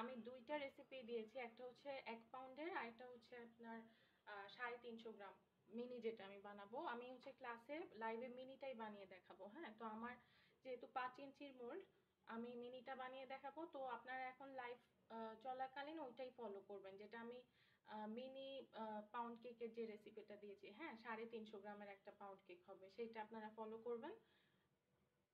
আমি দুইটা রেসিপি দিয়েছি, একটা হচ্ছে এক পাউন্ডের আর একটা হচ্ছে আপনার সাড়ে তিনশো গ্রাম মিনি যেটা আমি বানাবো। আমি হচ্ছে ক্লাসে লাইভে মিনিটাই বানিয়ে দেখাবো হ্যাঁ? তো আমার যেহেতু পাঁচ ইঞ্চির মোল্ড আমি মিনিটা বানিয়ে দেখাবো। তো আপনারা এখন লাইভ চলাকালীন ওইটাই ফলো করবেন, যেটা আমি মিনি পাউন্ড কেকের যে রেসিপিটা দিয়েছি হ্যাঁ? সাড়ে তিনশো গ্রামের একটা পাউন্ড কেক হবে, সেইটা আপনারা ফলো করবেন।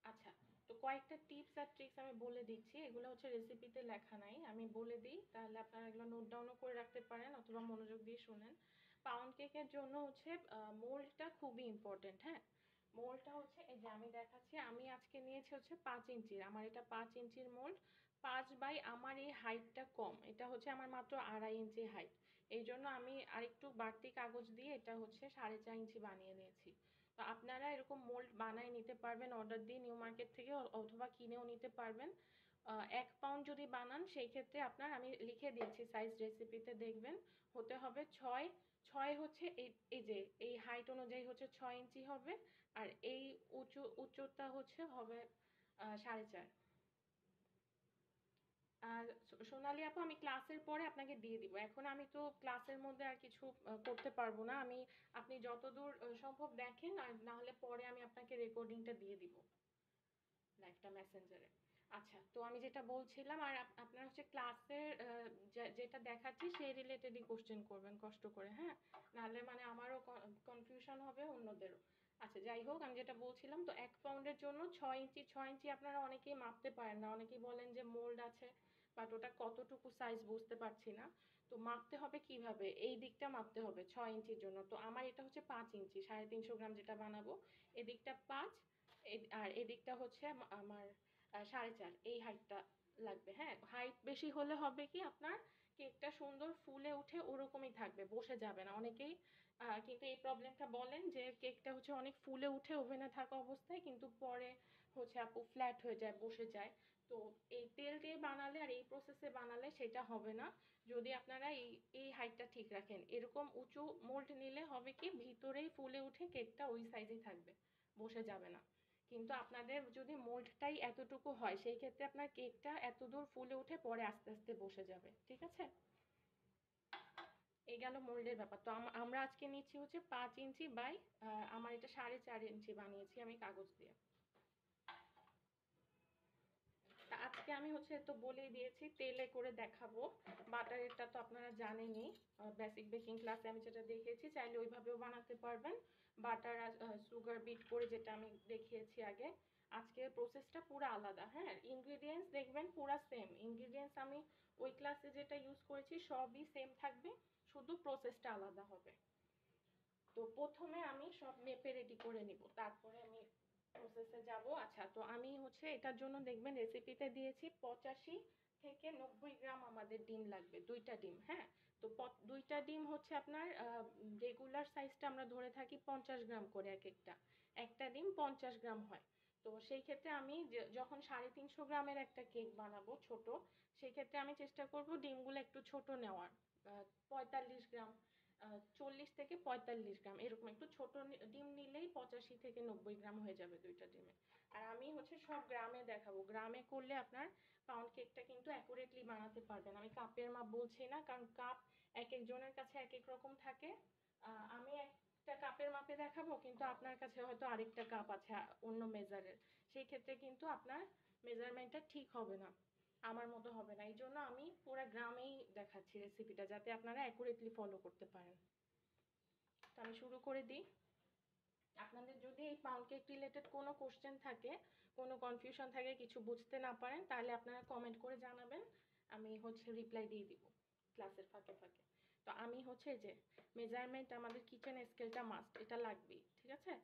আচ্ছা তো কয়েকটা টিপস আর ট্রিক্স আমি বলে দিচ্ছি। এগুলো হচ্ছে রেসিপিতে লেখা নাই। আমি বলে দিই, তাহলে আপনারা এগুলো নোট ডাউনও করে রাখতে পারেন অথবা মনোযোগ দিয়ে শুনেন। পাউন্ড কেকের জন্য হচ্ছে মোল্ডটা খুবই ইম্পর্টেন্ট হ্যাঁ? মোল্ডটা হচ্ছে, এই যে আমি দেখাচ্ছি, আমি আজকে নিয়েছি হচ্ছে পাঁচ ইঞ্চির। আমার এটা পাঁচ ইঞ্চির মোল্ড পাঁচ বাই আমার এই হাইটটা কম। এটা হচ্ছে আমার মাত্র আড়াই ইঞ্চি হাইট এই জন্য আমি আরেকটু বাড়তি কাগজ দিয়ে এটা হচ্ছে সাড়ে চার ইঞ্চি বানিয়ে নিয়েছি। তো আপনারা এরকম মোল্ড বানায় নিতে পারবেন অর্ডার দিয়ে নিউ মার্কেট থেকে অথবা কিনেও নিতে পারবেন। এক পাউন্ড যদি বানান, সেই ক্ষেত্রে আপনার আমি লিখে দিয়েছি সাইজ রেসিপিতে দেখবেন, হতে হবে ছয় ছয় হচ্ছে এই যে, এই হাইট অনুযায়ী হচ্ছে ছয় ইঞ্চি হবে, আর এই উঁচু, উচ্চতা হচ্ছে হবে সাড়ে চার। সোনালি আপু, আমি ক্লাসের পরে আপনাকে দিয়ে দিব। এখন আমি তো ক্লাসের মধ্যে আর কিছু করতে পারব না। আমি, আপনি যতদূর সম্ভব দেখেন, আর না হলে পরে আমি আপনাকে রেকর্ডিংটা দিয়ে দিব। লাইভটা মেসেঞ্জারে আচ্ছা তো আমি যেটা বলছিলাম, আর আপ- আপনারা হচ্ছে ক্লাসের যেটা দেখাচ্ছি, সেই রিলেটেডই কোশ্চেন করবেন, কষ্ট করে হ্যাঁ? নাহলে মানে আমারও কনফিউশন হবে অন্যদেরও। আচ্ছা যাই হোক, আমি যেটা বলছিলাম, তো এক পাউন্ডের জন্য ছয় ইঞ্চি ছয় ইঞ্চি আপনারা অনেকেই মাপতে পারেন না। অনেকেই বলেন যে মোল্ড আছে, বাট ওটা কতটুকু সাইজ বুঝতে পারছি না। তো মাপতে হবে কীভাবে? এই দিকটা মাপতে হবে ছয় ইঞ্চির জন্য। তো আমার এটা হচ্ছে পাঁচ ইঞ্চি, সাড়ে তিনশো গ্রাম যেটা বানাবো। এদিকটা পাঁচ আর এদিকটা হচ্ছে আমার সাড়ে চার। এই হাইটটা লাগবে হ্যাঁ? হাইট বেশি হলে হবে কি আপনার কেকটা সুন্দর ফুলে উঠে ওরকমই থাকবে, বসে যাবে না। অনেকেই কিন্তু এই প্রবলেমটা বলেন যে কেকটা হচ্ছে অনেক ফুলে উঠে ওভেনে থাকা অবস্থায়, কিন্তু পরে হচ্ছে আপু ফ্ল্যাট হয়ে যায়, বসে যায়। তো এই তেল দিয়ে বানালে আর এই প্রসেসে বানালে সেটা হবে না। যদি আপনারা এই এই হাইটটা ঠিক রাখেন, এরকম উঁচু মোল্ড নিলে হবে কি, ভিতরেই ফুলে উঠে কেকটা ওই সাইজেই থাকবে, বসে যাবে না। কিন্তু আপনাদের যদি মোল্ডটাই এতটুকু হয়, সেই ক্ষেত্রে আপনার কেকটা এত দূর ফুলে উঠে পরে আস্তে আস্তে বসে যাবে, ঠিক আছে? এই গেল মোল্ডের ব্যাপার। তো আমরা আজকে নিচ্ছি হচ্ছে পাঁচ ইঞ্চি বাই আমার এটা সাড়ে চার ইঞ্চি বানিয়েছি আমি কাগজ দিয়ে। তা আজকে আমি হচ্ছে তো বলেই দিয়েছি, তেলে করে দেখাবো। বাটারেরটা তো আপনারা জানেনই বেসিক বেকিং ক্লাসে আমি যেটা দেখিয়েছি, চাইলে ওইভাবেও বানাতে পারবেন। বাটার আর সুগার বিট করে যেটা আমি দেখিয়েছি আগে। আজকে প্রসেসটা পুরো আলাদা হ্যাঁ? ইনগ্রিডিয়েন্টস দেখবেন পুরো সেম ইনগ্রিডিয়েন্টস আমি ওই ক্লাসে যেটা ইউজ করেছি সবই সেম থাকবে। শুধু প্রসেসটা আলাদা হবে। তো প্রথমে আমি সব মেপে রেডি করে নিব। তারপরে আমি প্রসেসে যাব। আচ্ছা তো আমি হচ্ছে এটার জন্য দেখবেন রেসিপিতে দিয়েছি পঁচাশি থেকে নব্বই গ্রাম আমাদের ডিম লাগবে, দুইটা ডিম হ্যাঁ? তো দুইটা ডিম হচ্ছে আপনার রেগুলার সাইজটা আমরা ধরে থাকি পঞ্চাশ গ্রাম করে এক একটা। একটা ডিম পঞ্চাশ গ্রাম হয়। তো সেই ক্ষেত্রে আমি যখন সাড়ে তিনশো গ্রামের একটা কেক বানাবো ছোট, সেই ক্ষেত্রে আমি চেষ্টা করব ডিমগুলো একটু ছোট নেওয়ার। পঁয়তাল্লিশ গ্রাম চল্লিশ থেকে পঁয়তাল্লিশ গ্রাম, এরকম একটু ছোট ডিম নিলেই পঁচাশি থেকে নব্বই গ্রাম হয়ে যাবে দুইটা ডিমে। আর আমি হচ্ছে সব গ্রামে দেখাবো। গ্রামে করলে আপনার পাউন্ড কেকটা কিন্তু অ্যাকুরেটলি বানাতে পারবেন। আমি কাপের মাপ বলছি না, কারণ কাপ এক একজনের কাছে এক এক রকম থাকে। আমি একটা কাপের মাপে দেখাবো, কিন্তু আপনার কাছে হয়তো আরেকটা কাপ আছে অন্য মেজারের সেই ক্ষেত্রে কিন্তু আপনার মেজারমেন্টটা ঠিক হবে না। আমার মতো হবে না। এই জন্য আমি পুরো গ্রামেই দেখাচ্ছি রেসিপিটা যাতে আপনারা অ্যাকুরেটলি ফলো করতে পারেন। তো আমি শুরু করে দিই। আপনাদের যদি এই পাউন্ড কেক রিলেটেড কোনো কোশ্চেন থাকে, কোনো কনফিউশন থাকে, কিছু বুঝতে না পারেন, তাহলে আপনারা কমেন্ট করে জানাবেন। আমি হচ্ছে রিপ্লাই দিয়ে দিব ক্লাসের ফাঁকে ফাঁকে। তো আমি হচ্ছে যে মেজারমেন্ট আমাদের কিচেন স্কেলটা মাস্ট এটা লাগবেই, ঠিক আছে?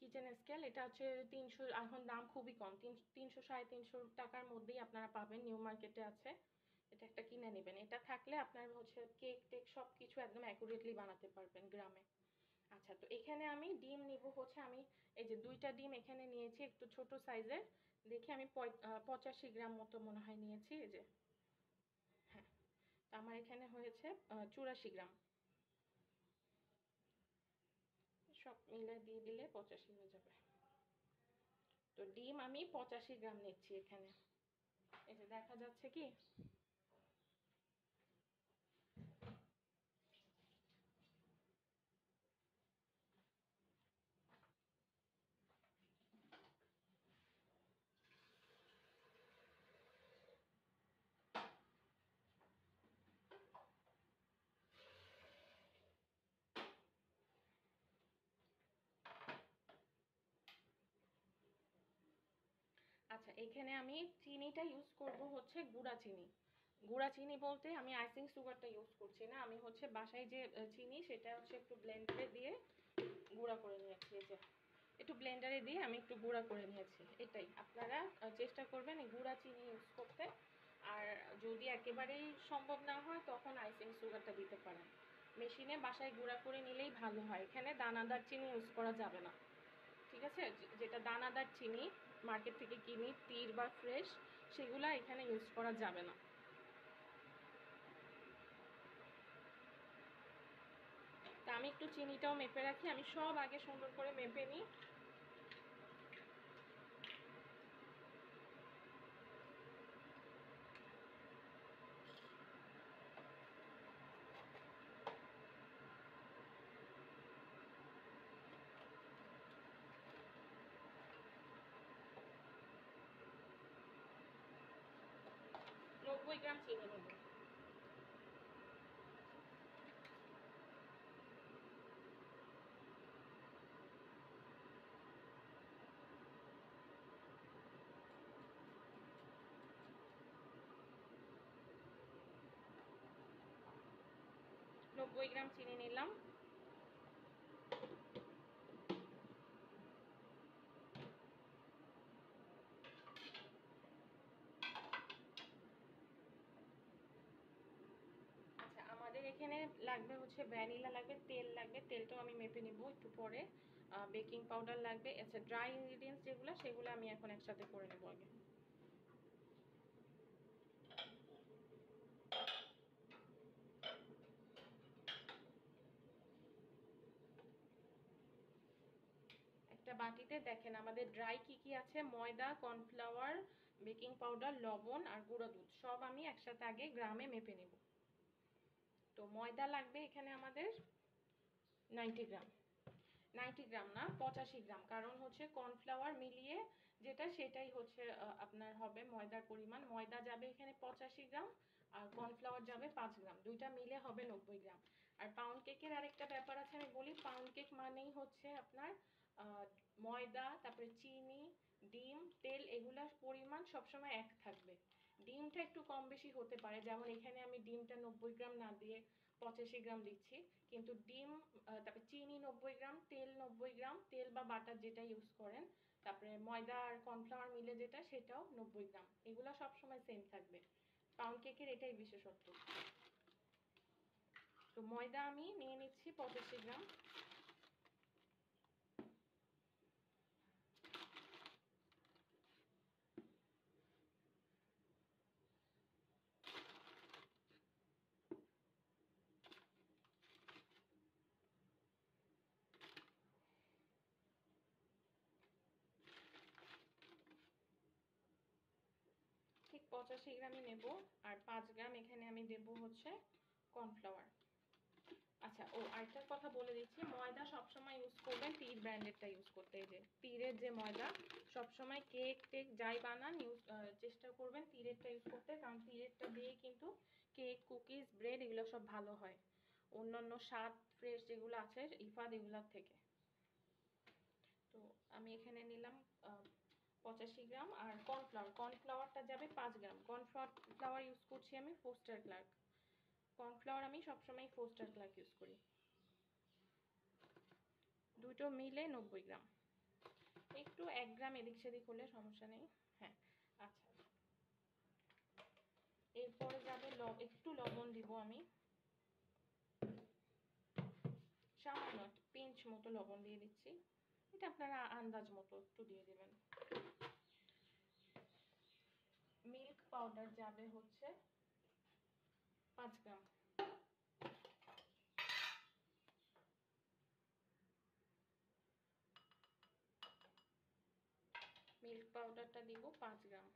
কিচেন স্কেল এটা হচ্ছে তিনশো, এখন দাম খুবই কম, তিন, তিনশো সাড়ে তিনশো টাকার মধ্যেই আপনারা পাবেন নিউ মার্কেটে আছে, এটা একটা কিনে নেবেন। এটা থাকলে আপনার হচ্ছে কেক টেক সব কিছু একদম অ্যাকুরেটলি বানাতে পারবেন গ্রামে। আচ্ছা তো এখানে আমি ডিম নিব হচ্ছে, আমি এই যে দুইটা ডিম এখানে নিয়েছি, একটু ছোট সাইজের দেখি আমি পঁচাশি গ্রাম মতো মনে হয় নিয়েছি, এই যে। আমার এখানে হয়েছে চুরাশি গ্রাম। সব মিলে দিয়ে দিলে পঁচাশি হয়ে যাবে। তো ডিম আমি পঁচাশি গ্রাম নিচ্ছি এখানে। এটা দেখা যাচ্ছে কি? আচ্ছা এখানে আমি চিনিটা ইউজ করব হচ্ছে গুঁড়া চিনি। গুঁড়া চিনি বলতে আমি আইসিং সুগারটা ইউজ করছি না, আমি হচ্ছে বাসায় যে চিনি সেটা হচ্ছে একটু ব্লেন্ডারে দিয়ে গুঁড়া করে নিয়েছি যে। একটু ব্লেন্ডারে দিয়ে আমি একটু গুঁড়া করে নিয়েছি, এটাই। আপনারা চেষ্টা করবেন গুঁড়া চিনি ইউজ করতে। আর যদি একেবারেই সম্ভব না হয়, তখন আইসিং সুগারটা দিতে পারেন। মেশিনে বাসায় গুঁড়া করে নিলেই ভালো হয়। এখানে দানাদার চিনি ইউজ করা যাবে না। ঠিক আছে? যেটা দানাদার চিনি মার্কেট থেকে কিনি, তীর বা ফ্রেশ, সেগুলো এখানে ইউজ করা যাবে না। তা আমি একটু চিনিটাও মেপে রাখি, আমি সব আগে সুন্দর করে মেপে নিই নব্বই গ্রাম চিনি নেব নব্বই গ্রাম চিনি নিলাম। আচ্ছা আমাদের এখানে লাগবে হচ্ছে ভ্যানিলা লাগবে, তেল লাগবে, তেলটাও আমি মেপে নেব একটু পরে। বেকিং পাউডার লাগবে আচ্ছা ড্রাই ইনগ্রিডিয়েন্টস যেগুলো, সেগুলো আমি এখন একসাথে করে নেব আগে একটা বাটিতে দেখেন, আমাদের ড্রাই কি কি আছে? ময়দা কর্নফ্লাওয়ার বেকিং পাউডার লবণ আর গুঁড়ো দুধ। সব আমি একসাথে আগে গ্রামে মেপে নেব। তো ময়দা লাগবে এখানে আমাদের নাইনটি গ্রাম। নাইনটি গ্রাম না, পঁচাশি গ্রাম। কারণ হচ্ছে কর্নফ্লাওয়ার মিলিয়ে যেটা, সেটাই হচ্ছে আপনার হবে ময়দার পরিমাণ। ময়দা যাবে এখানে পঁচাশি গ্রাম আর কর্নফ্লাওয়ার যাবে পাঁচ গ্রাম। দুইটা মিলে হবে নব্বই গ্রাম। আর পাউন্ড কেকের আরেকটা ব্যাপার আছে, আমি বলি পাউন্ড কেক মানেই হচ্ছে আপনার ময়দা, তারপরে চিনি, ডিম, তেল এগুলার পরিমাণ সবসময় এক থাকবে। ডিমটা একটু কম বেশি হতে পারে। যেমন এখানে আমি ডিমটা নব্বই গ্রাম না দিয়ে পঁচাশি গ্রাম দিচ্ছি। কিন্তু ডিম তারপরে চিনি নব্বই গ্রাম, তেল নব্বই গ্রাম, তেল বা বাটার যেটা ইউজ করেন, তারপরে ময়দা আর কর্নফ্লাওয়ার মিলে যেটা, সেটাও নব্বই গ্রাম। এগুলো সবসময় সেম থাকবে। পাউন্ড কেকের এটাই বিশেষত্ব। তো ময়দা আমি নিয়ে নিচ্ছি পঁচাশি গ্রাম। পঁচাশি গ্রামই নেব, আর পাঁচ গ্রাম এখানে আমি দেব হচ্ছে কর্নফ্লাওয়ার। আচ্ছা ও আরেকটা কথা বলে দিচ্ছি, ময়দা সবসময় ইউজ করবেন, তীর ব্র্যান্ডেরটা ইউজ করতে যে তীরের যে ময়দা, সবসময় কেক টেক যাই বানান ইউজ চেষ্টা করবেন তীরেরটা ইউজ করতে, কারণ তীরেরটা দিয়ে কিন্তু কেক, কুকিজ ব্রেড এগুলো সব ভালো হয়। অন্যান্য স্বাদ ফ্রেশ যেগুলো আছে, ইফাদ এগুলোর থেকে। তো আমি এখানে নিলাম পঁচাশি গ্রাম আর কর্নফ্লাওয়ার, কর্নফ্লাওয়ারটা যাবে পাঁচ গ্রাম। কর্নফ্লাওয়ার ফ্লাওয়ার ইউজ করছি আমি ফোস্টার ক্লার্ক কর্নফ্লাওয়ার আমি সবসময় ফোস্টার ক্লার্ক ইউজ করি। দুটো মিলে নব্বই গ্রাম। একটু এক গ্রাম এদিক সেদিক হলে সমস্যা নেই। হ্যাঁ আচ্ছা। এরপরে যাবে একটু লবণ দিব আমি। সামান্য পিঞ্চ মতো লবণ দিয়ে দিচ্ছি। এটা আপনারা আন্দাজ মতো একটু দিয়ে দেবেন। মিল্ক পাউডার যাবে হচ্ছে পাঁচ গ্রাম। মিল্ক পাউডারটা দিব পাঁচ গ্রাম।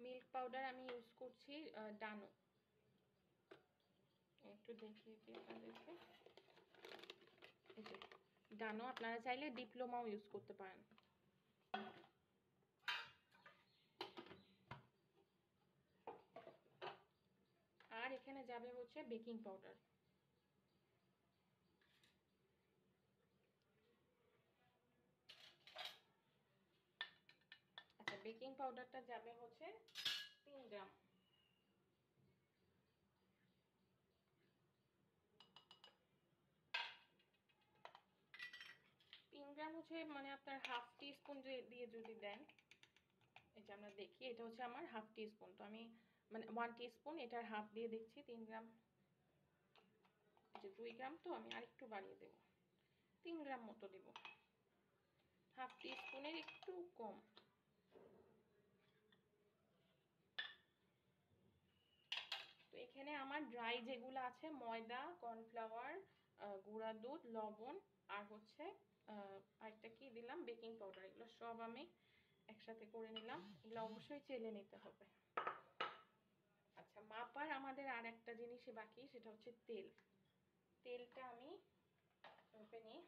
মিল্ক পাউডার আমি ইউজ করছি ডানো। একটু দেখিয়ে দিই জানো আপনারা চাইলে ডিপ্লোমাও ইউজ করতে পারেন। আর এখানে যাবে হচ্ছে বেকিং পাউডার। আচ্ছা বেকিং পাউডারটা যাবে হচ্ছে তিন গ্রাম। হচ্ছে মানে আপনার হাফ টি স্পুন দিয়ে যদি দেন যে আমরা দেখি, এটা হচ্ছে আমার হাফ টি স্পুন তো আমি মানে ওয়ান টি স্পুন এটার হাফ দিয়ে দেখছি তিন গ্রাম। যে দুই গ্রাম, তো আমি আরেকটু বাড়িয়ে দেব। তিন গ্রাম মতো দেব। হাফ টি স্পুনের একটু কম। তো এখানে আমার ড্রাই যেগুলো আছে, ময়দা, কর্নফ্লাওয়ার গুঁড়া দুধ, লবণ, আর হচ্ছে আরেকটা কি দিলাম? Baking powder. এগুলো সব আমি একসাথে করে নিলাম। এগুলো অবশ্যই চেলে নিতে হবে। আচ্ছা মাপার আমাদের আর একটা জিনিসই বাকি, সেটা হচ্ছে তেল। তেলটা আমি নিই।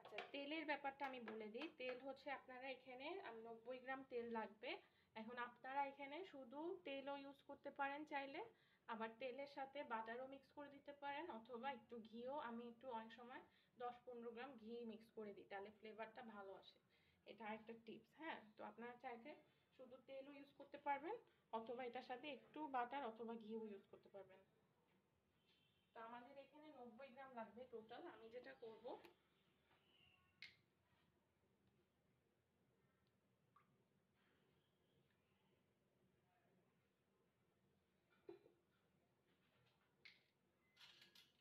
আচ্ছা তেলের ব্যাপারটা আমি বলে দিই। তেল হচ্ছে আপনারা এখানে নব্বই গ্রাম তেল লাগবে। এখন আপনারা এখানে শুধু তেলও ইউজ করতে পারেন চাইলে। আবার তেলের সাথে বাটারও মিক্স করে দিতে পারেন, অথবা একটু ঘিও আমি একটু অনেক সময় দশ পনেরো গ্রাম ঘি মিক্স করে দিই, তাহলে ফ্লেভারটা ভালো আসে। এটা একটা টিপস হ্যাঁ? তো আপনারা চাইলে শুধু তেলও ইউজ করতে পারবেন, অথবা এটার সাথে একটু বাটার অথবা ঘিও ইউজ করতে পারবেন। তো আমাদের এখানে নব্বই গ্রাম লাগবে টোটাল আমি যেটা করব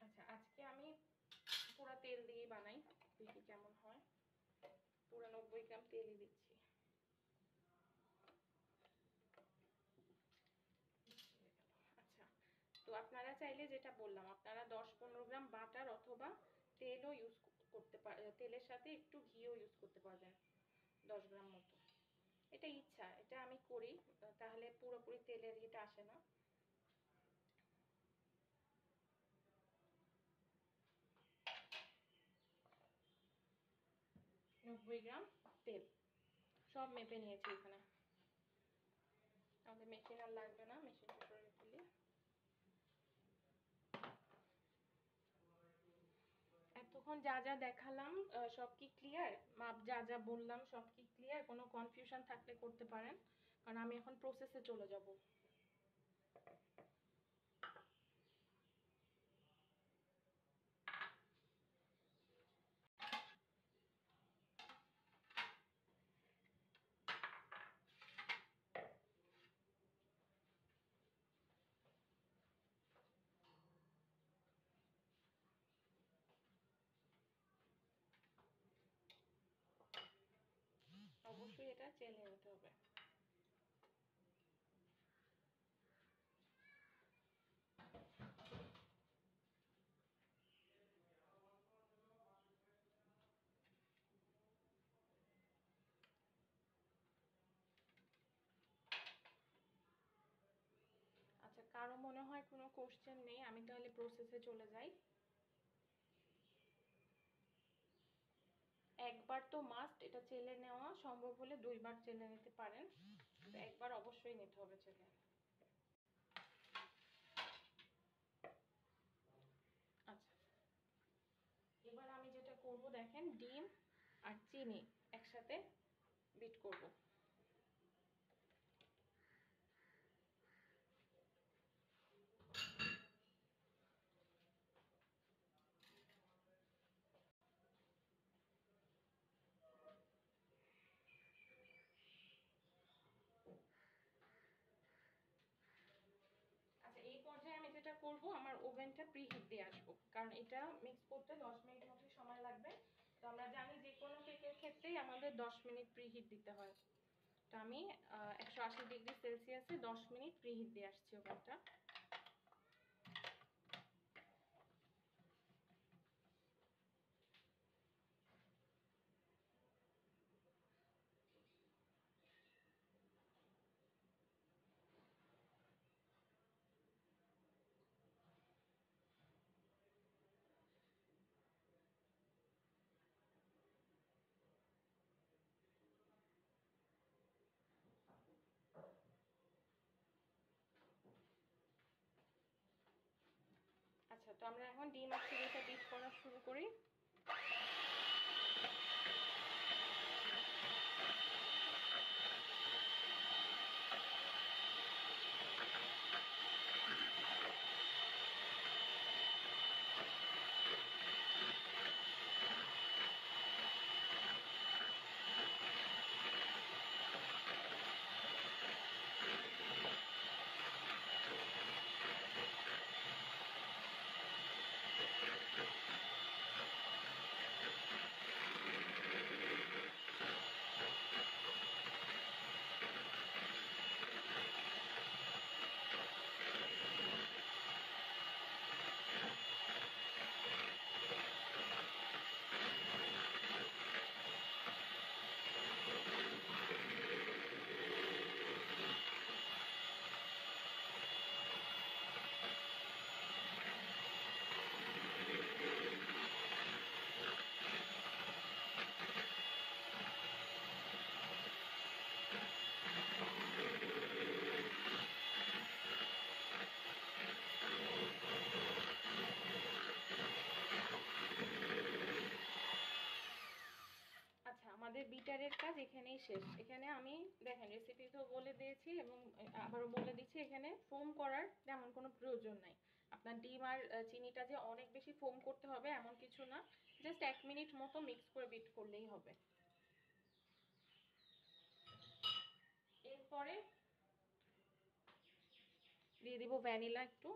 আচ্ছা আজকে আমি পুরো তেল দিয়ে বানাই দেখি কেমন হয় পুরো নব্বই দিচ্ছি। আচ্ছা তো আপনারা চাইলে যেটা বললাম, আপনারা দশ পনেরো গ্রাম বাটার অথবা তেলও ইউজ করতে পার তেলের সাথে একটু ঘিও ইউজ করতে পারবেন দশ গ্রাম মতো। এটা ইচ্ছা, এটা আমি করি, তাহলে পুরোপুরি তেলের ইয়েটা আসে না। নব্বই গ্রাম তেল সব মেপে নিয়েছি এখানে। আমাদের মেশিন আর লাগবে না, মেশিন সরিয়ে ফেলি এতক্ষণ যা যা দেখালাম সব কি ক্লিয়ার মাপ যা যা বললাম, সব কি ক্লিয়ার কোনো কনফিউশন থাকলে করতে পারেন। কারণ আমি এখন প্রসেসে চলে যাব। এটা চেলে নিতে হবে। আচ্ছা কারও মনে হয় কোনো কোশ্চেন নেই, আমি তাহলে প্রসেসে চলে যাই। একবার তো মাস্ট এটা চেলে নেওয়া সম্ভব হলে দুইবার চেলে নিতে পারেন। একবার অবশ্যই নিতে হবে চেলে। আচ্ছা। এবার আমি যেটা করব দেখেন, ডিম আর চিনি একসাথে বিট করব এই পর্যায়ে আমি যেটা করব, আমার ওভেনটা প্রিহিট দিয়ে আসব। কারণ এটা মিক্স করতে দশ মিনিট মতো সময় লাগবে। তো আমরা জানি যে কোনো কেকের ক্ষেত্রেই আমাদের দশ মিনিট প্রিহিট দিতে হয়। তো আমি একশো আশি ডিগ্রি সেলসিয়াসে দশ মিনিট প্রিহিট দিয়ে আসছি ওভেনটা আচ্ছা তো আমরা এখন ডিম আর চিনিটা বিট করা শুরু করি আমাদের বিটারের কাজ এখানেই শেষ। এখানে আমি দেখেন রেসিপি তো বলে দিয়েছি এবং আবারও বলে দিচ্ছি, এখানে ফোম করার তেমন কোনো প্রয়োজন নাই। আপনার ডিম আর চিনিটা যে অনেক বেশি ফোম করতে হবে এমন কিছু না। জাস্ট এক মিনিট মতো মিক্স করে বিট করলেই হবে। এরপরে দিয়ে দিব ভ্যানিলা একটু।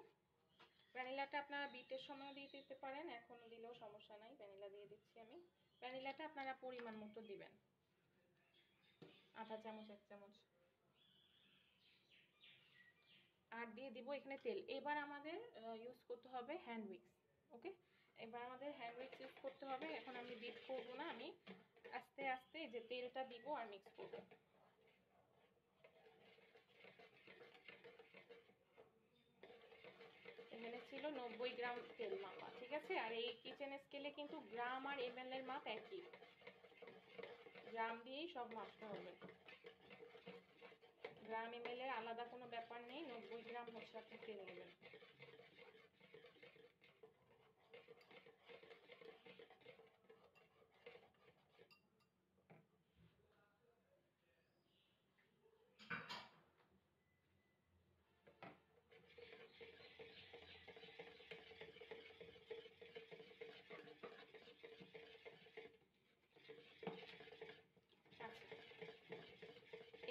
ভ্যানিলাটা আপনারা বিটের সময় দিয়ে দিতে পারেন, এখন দিলেও সমস্যা নাই। ভ্যানিলা দিয়ে দিচ্ছি আমি। ভ্যানিলাটা আপনারা পরিমাণ মতো দিবেন। আধা চামচ, এক চামচ। আর দিয়ে দিব এখানে তেল। এবার আমাদের ইউজ করতে হবে হ্যান্ড উইক্স ওকে এবার আমাদের হ্যান্ড উইক্স ইউজ করতে হবে। এখন আমি বিট করব না আমি। আস্তে আস্তে যে তেলটা দিব আর মিক্স করব। এখানে ছিল নব্বই গ্রাম তেল মাপা, ঠিক আছে? আর এই কিচেন স্কেলে কিন্তু গ্রাম আর এমএল এর মাপ একই। গ্রাম দিয়েই সব মাপতে হবে। গ্রাম এমএল এর আলাদা কোনো ব্যাপার নেই, নব্বই গ্রাম হচ্ছে আপনি তেল নেবেন।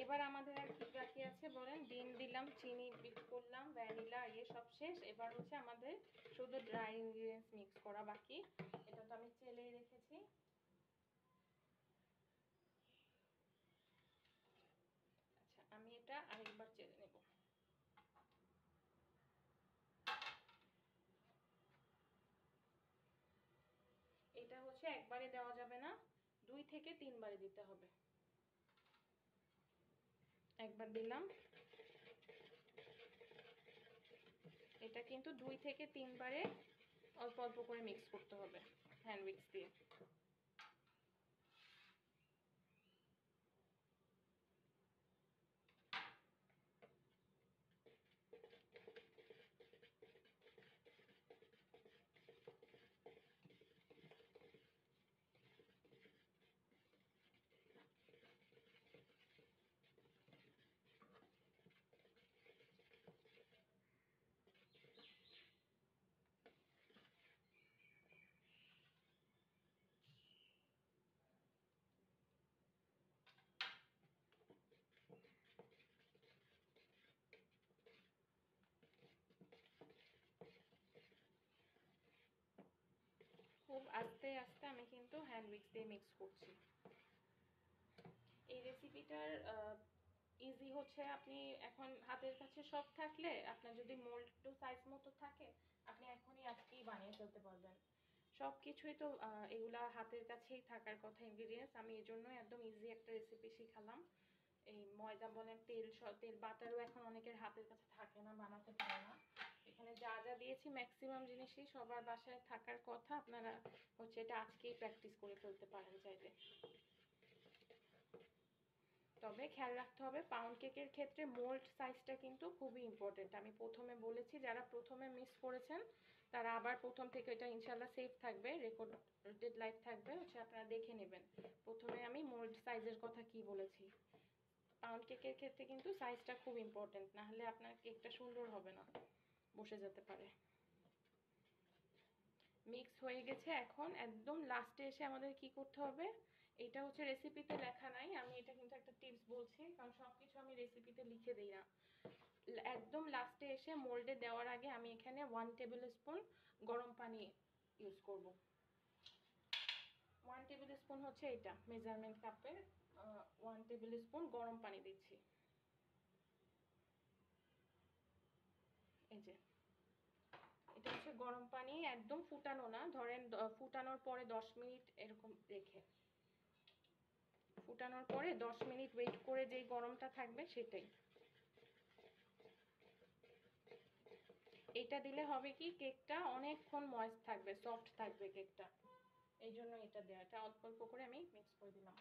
এবার আমাদের আর কি বাকি আছে বলেন? ডিম দিলাম, চিনি বিট করলাম, ভ্যানিলা ইয়ে সব শেষ। এবার হচ্ছে আমাদের শুধু ড্রাই ইনগ্রিডিয়েন্টস মিক্স করা বাকি। এটা তো আমি চেলেই রেখেছি। আচ্ছা আমি এটা আরেকবার চেলে নেব। এটা হচ্ছে একবারে দেওয়া যাবে না, দুই থেকে তিনবারে দিতে হবে। একবার দিলাম। এটা কিন্তু দুই থেকে তিনবারে অল্প অল্প করে মিক্স করতে হবে হ্যান্ড দিয়ে। খুব আস্তে আস্তে আমি কিন্তু হ্যান্ড উইক্স দিয়ে মিক্স করছি। এই রেসিপিটার ইজি হচ্ছে আপনি এখন হাতের কাছে সব থাকলে, আপনার যদি মোল্ড সাইজ মতো থাকে, আপনি এখনই আজকেই বানিয়ে ফেলতে পারবেন। সব কিছুই তো এগুলা হাতের কাছেই থাকার কথা ইনগ্রিডিয়েন্টস আমি এই জন্যই একদম ইজি একটা রেসিপি শিখালাম। এই ময়দা বলেন, তেল তেল বাটারও এখন অনেকের হাতের কাছে থাকে না, বানাতে পারে না। এখানে যা যা দিয়েছি ম্যাক্সিমাম জিনিসই সবার বাসায় থাকার কথা। আপনারা হচ্ছে এটা আজকেই প্র্যাকটিস করে ফেলতে পারেন চাইলে। তবে খেয়াল রাখতে হবে পাউন্ড কেকের ক্ষেত্রে মোল্ড সাইজটা কিন্তু খুবই ইম্পর্টেন্ট আমি প্রথমে বলেছি, যারা প্রথমে মিস করেছেন, তারা আবার প্রথম থেকে এটা ইনশাল্লাহ সেফ থাকবে রেকর্ডেড লাইভ থাকবে, হচ্ছে আপনারা দেখে নেবেন। প্রথমে আমি মোল্ড সাইজের কথা কি বলেছি। পাউন্ড কেকের ক্ষেত্রে কিন্তু সাইজটা খুব ইম্পর্টেন্ট না হলে আপনার কেকটা সুন্দর হবে না। বসে যেতে পারে। মিক্স হয়ে গেছে এখন। একদম লাস্টে এসে আমাদের কি করতে হবে? এটা হচ্ছে রেসিপিতে লেখা নাই। আমি এটা কিন্তু একটা টিপস বলছি, কারণ সব কিছু আমি রেসিপিতে লিখে দিই না। একদম লাস্টে এসে মোল্ডে দেওয়ার আগে আমি এখানে ওয়ান টেবিল স্পুন গরম পানি ইউজ করব। ওয়ান টেবিল স্পুন হচ্ছে এটা মেজারমেন্ট কাপের ওয়ান টেবিল স্পুন গরম পানি দিচ্ছি এই যে এটা হচ্ছে গরম পানি একদম ফুটানো না, ধরেন ফুটানোর পরে দশ মিনিট এরকম রেখে। ফুটানোর পরে দশ মিনিট ওয়েট করে যেই গরমটা থাকবে সেটাই। এটা দিলে হবে কি, কেকটা অনেকক্ষণ ময়েস্ট থাকবে সফট থাকবে কেকটা। এই জন্য এটা দেওয়া এটা অল্প অল্প করে আমি মিক্স করে দিলাম।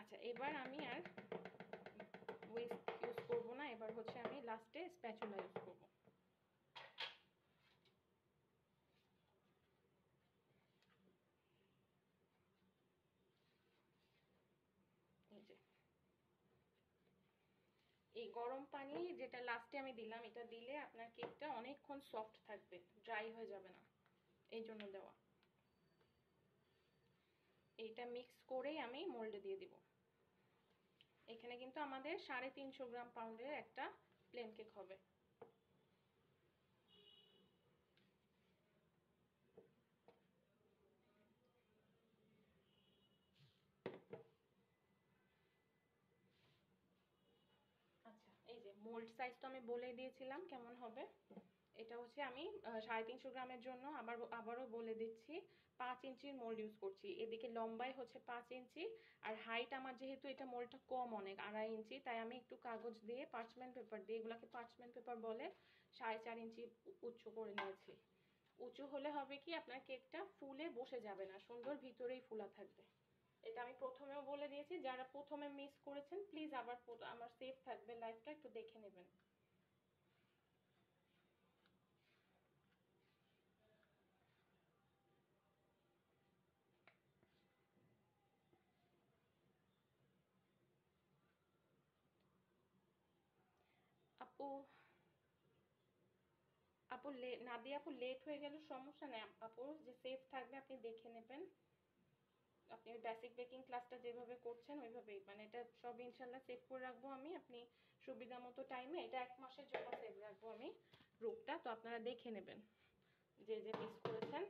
আচ্ছা এবার আমি আর ওয়েস্ট ইউজ করব না, এবার হচ্ছে আমি লাস্টে স্প্যাচুলা ইউজ করব। এই গরম পানি যেটা লাস্টে আমি দিলাম, এটা দিলে আপনার কেকটা অনেকক্ষণ সফট থাকবে ড্রাই হয়ে যাবে না। এই জন্য দেওয়া। এইটা মিক্স করেই আমি মোল্ডে দিয়ে দিব। এখানে কিন্তু আমাদের সাড়ে তিনশো গ্রাম পাউন্ডের একটা প্লেন কেক হবে আচ্ছা এই যে মোল্ড সাইজ তো আমি বলে দিয়েছিলাম, কেমন হবে? এটা হচ্ছে আমি সাড়ে তিনশো গ্রামের জন্য আবার, আবারও বলে দিচ্ছি, পাঁচ ইঞ্চির মোল্ড ইউজ করছি। এদিকে লম্বাই হচ্ছে পাঁচ ইঞ্চি, আর হাইট আমার যেহেতু এটা মোল্ডটা কম অনেক, আড়াই ইঞ্চি, তাই আমি একটু কাগজ দিয়ে পার্চমেন্ট পেপার দিয়ে, এগুলোকে পার্চমেন্ট পেপার বলে সাড়ে চার ইঞ্চি উঁচু করে নিয়েছি। উঁচু হলে হবে কি, আপনার কেকটা ফুলে বসে যাবে না, সুন্দর ভিতরেই ফুলা থাকবে। এটা আমি প্রথমেও বলে দিয়েছি, যারা প্রথমে মিস করেছেন প্লিজ আবার আমার সেভ থাকবে লাইভটা একটু দেখে নেবেন। আপু আপু নাদিয়া আপু লেট হয়ে গেল, সমস্যা নেই। আপু যে সেফ থাকবে, আপনি দেখে নেবেন। আপনি বেসিক বেকিং ক্লাসটা যেভাবে করছেন, ওইভাবেই। মানে এটা সব ইনশাল্লাহ সেভ করে রাখব আমি। আপনি সুবিধা মতো টাইমে এটা এক মাসের জন্য সেভ রাখব আমি রূপটা তো আপনারা দেখে নেবেন যে যে মিস করেছেন।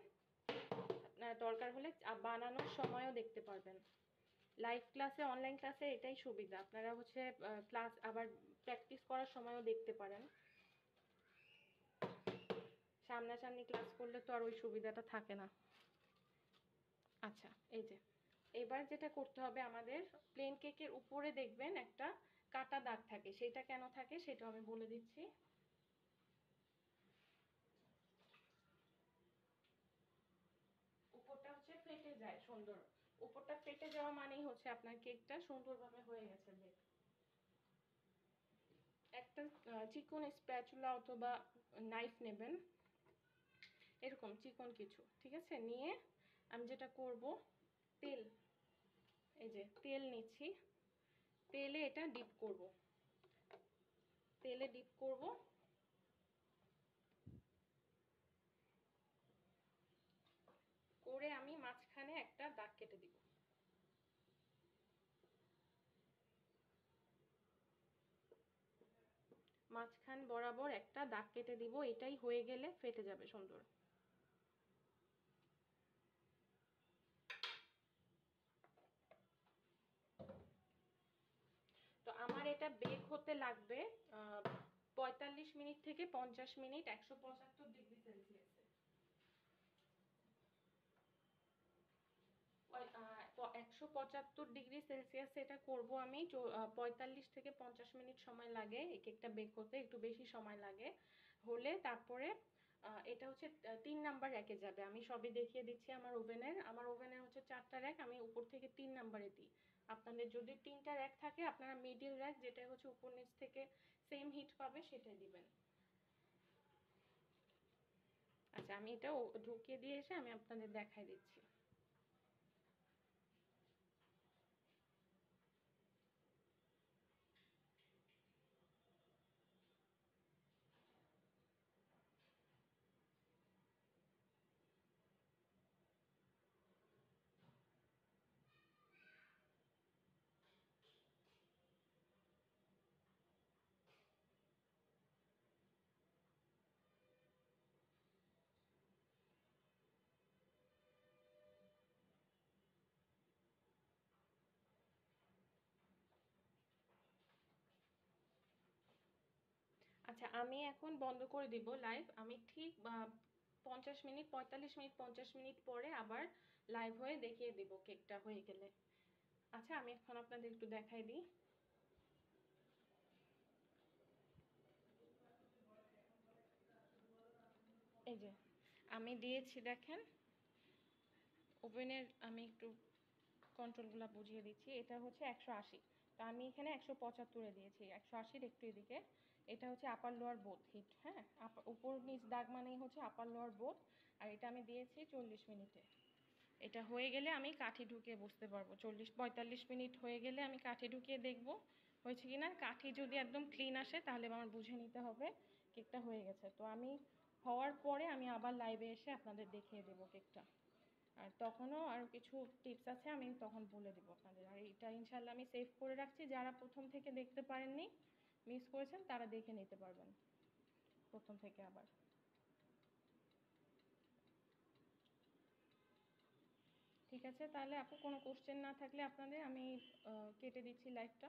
আপনারা দরকার হলে বানানোর সময়ও দেখতে পারবেন। লাইভ ক্লাসে অনলাইন ক্লাসে এটাই সুবিধা। আপনারা হচ্ছে ক্লাস আবার প্র্যাকটিস করার সময়ও দেখতে পারেন। সামনাসামনি ক্লাস করলে তো আর ওই সুবিধাটা থাকে না। আচ্ছা এই যে। এবার যেটা করতে হবে আমাদের প্লেন কেকের উপরে দেখবেন একটা কাটা দাগ থাকে। সেটা কেন থাকে সেটা আমি বলে দিচ্ছি। উপরটা হচ্ছে ফেটে যায়, সুন্দর। উপরটা ফেটে যাওয়া মানেই হচ্ছে আপনার কেকটা সুন্দরভাবে হয়ে গেছে একটা চিকন স্প্যাচুলা অথবা নাইফ নেবেন। এরকম, চিকন কিছু, ঠিক আছে? নিয়ে আমি যেটা করব, তেল, এই যে তেল নিচ্ছি। তেলে এটা ডিপ করব। তেলে ডিপ করব। করে আমি মাঝখানে একটা দাগ কেটে দিব। মাঝখান বরাবর একটা দাগ কেটে দিব, এটাই হয়ে গেলে ফেটে যাবে সুন্দর তো আমার এটা বেক হতে লাগবে পঁয়তাল্লিশ মিনিট থেকে পঞ্চাশ মিনিট, একশো পঁচাত্তর ডিগ্রি সেলসিয়াসে একশো পঁচাত্তর ডিগ্রি সেলসিয়াসে এটা করব আমি পঁয়তাল্লিশ থেকে পঞ্চাশ মিনিট সময় লাগে এই কেকটা বেক হতে একটু বেশি সময় লাগে হলে তারপরে এটা হচ্ছে তিন নাম্বার র্যাকে যাবে। আমি সবই দেখিয়ে দিচ্ছি আমার ওভেনের আমার ওভেনের হচ্ছে চারটা র্যাক আমি উপর থেকে তিন নাম্বারে দিই। আপনাদের যদি তিনটা র্যাক থাকে, আপনারা মিডিল র্যাক যেটা হচ্ছে উপর নিচ থেকে সেম হিট পাবে, সেটাই দিবেন। আচ্ছা আমি এটা ঢুকিয়ে দিয়ে এসে আমি আপনাদের দেখাই দিচ্ছি। আচ্ছা আমি এখন বন্ধ করে দিব লাইভ আমি ঠিক পঞ্চাশ মিনিট, পঁয়তাল্লিশ মিনিট, পঞ্চাশ মিনিট পরে আবার লাইভ হয়ে দেখিয়ে দিব কেকটা হয়ে গেলে। আচ্ছা আমি এখন আপনাদের একটু দেখাই দিই। এই যে, আমি দিয়েছি দেখেন। ওভেনের আমি একটু কন্ট্রোলগুলো বুঝিয়ে দিচ্ছি। এটা হচ্ছে একশো আশি। তো আমি এখানে একশো পঁচাত্তরে দিয়েছি। একশো আশির একটু এদিকে। এটা হচ্ছে আপার লোয়ার বোথ হিট হ্যাঁ? উপর নিচ দাগ মানেই হচ্ছে আপার লোয়ার বোথ আর এটা আমি দিয়েছি চল্লিশ মিনিটে। এটা হয়ে গেলে আমি কাঠি ঢুকিয়ে বুঝতে পারব। চল্লিশ, পঁয়তাল্লিশ মিনিট হয়ে গেলে আমি কাঠি ঢুকিয়ে দেখব। হয়েছে কি না? কাঠি যদি একদম ক্লিন আসে, তাহলে আমার বুঝে নিতে হবে কেকটা হয়ে গেছে। তো আমি হওয়ার পরে আমি আবার লাইভে এসে আপনাদের দেখিয়ে দেবো কেকটা। আর তখনও আরও কিছু টিপস আছে, আমি তখন বলে দেবো আপনাদের। আর এটা ইনশাল্লাহ আমি সেভ করে রাখছি। যারা প্রথম থেকে দেখতে পারেননি মিস করেছেন, তারা দেখে নিতে পারবেন। প্রথম থেকে আবার। ঠিক আছে, তাহলে আপু কোনো কোশ্চেন না থাকলে আপনাদের আমি কেটে দিচ্ছি লাইভটা